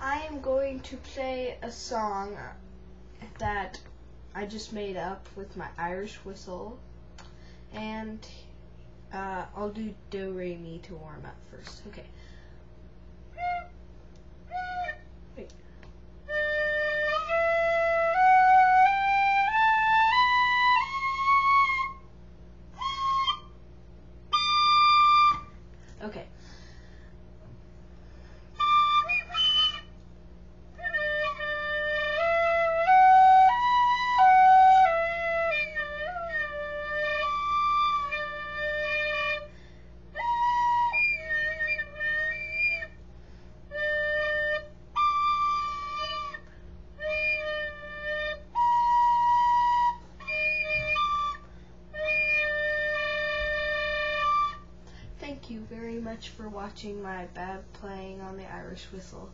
I am going to play a song that I just made up with my Irish whistle. And uh, I'll do Do Re Mi to warm up first. Okay. Okay. Thank you very much for watching my bad playing on the Irish whistle.